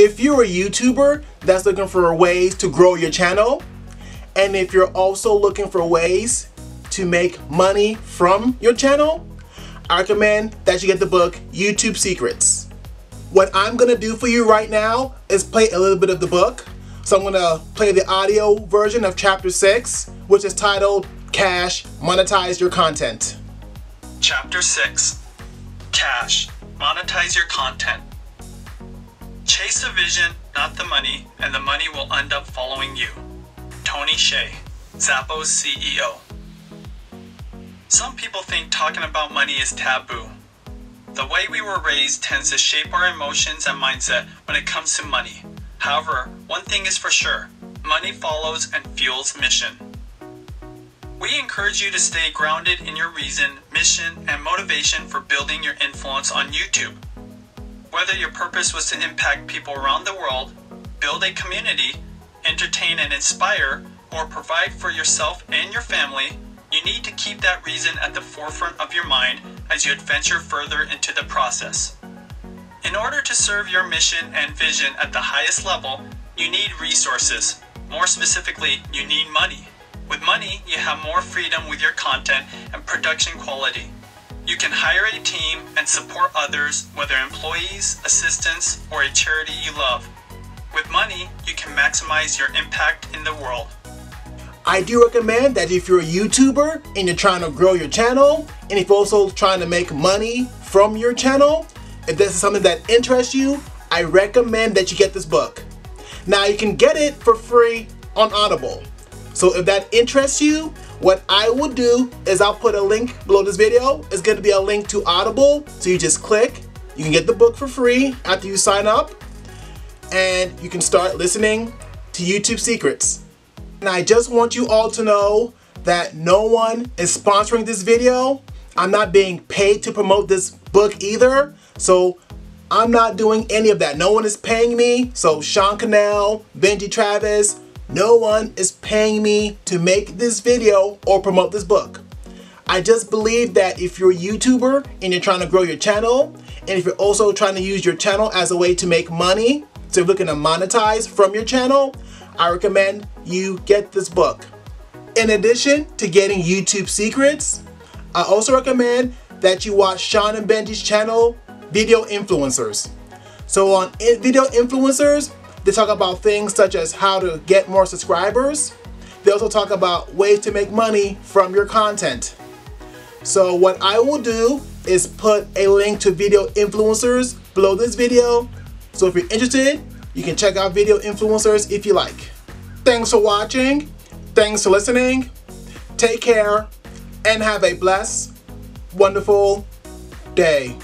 If you're a YouTuber that's looking for ways to grow your channel, and if you're also looking for ways to make money from your channel, I recommend that you get the book YouTube Secrets. What I'm gonna do for you right now is play a little bit of the book. So I'm gonna play the audio version of chapter six, which is titled Cash, Monetize Your Content. Chapter 6 Cash Monetize Your Content. Chase a vision, not the money, and the money will end up following you. Tony Hsieh, Zappos CEO. Some people think talking about money is taboo. The way we were raised tends to shape our emotions and mindset when it comes to money. However, one thing is for sure money follows and fuels mission. We encourage you to stay grounded in your reason, mission, and motivation for building your influence on YouTube. Whether your purpose was to impact people around the world, build a community, entertain and inspire, or provide for yourself and your family, you need to keep that reason at the forefront of your mind as you adventure further into the process. In order to serve your mission and vision at the highest level, you need resources. More specifically, you need money. With money, you have more freedom with your content and production quality. You can hire a team and support others, whether employees, assistants, or a charity you love. With money, you can maximize your impact in the world. I do recommend that if you're a YouTuber and you're trying to grow your channel, and if you're also trying to make money from your channel, if this is something that interests you, I recommend that you get this book. Now you can get it for free on Audible. So if that interests you, what I will do is I'll put a link below this video. It's going to be a link to Audible. So you just click, you can get the book for free after you sign up, and you can start listening to YouTube Secrets. And I just want you all to know that no one is sponsoring this video. I'm not being paid to promote this book either. So I'm not doing any of that. No one is paying me. So Sean Cannell, Benji Travis, no one is paying me to make this video or promote this book. I just believe that if you're a YouTuber and you're trying to grow your channel, and if you're also trying to use your channel as a way to make money, so you're looking to monetize from your channel, I recommend you get this book. In addition to getting YouTube secrets, I also recommend that you watch Sean and Benji's channel, Video Influencers. So on eh, Video Influencers, they talk about things such as how to get more subscribers. They also talk about ways to make money from your content. So what I will do is put a link to Video Influencers below this video. So if you're interested, you can check out Video Influencers if you like. Thanks for watching. Thanks for listening. Take care and have a blessed, wonderful day.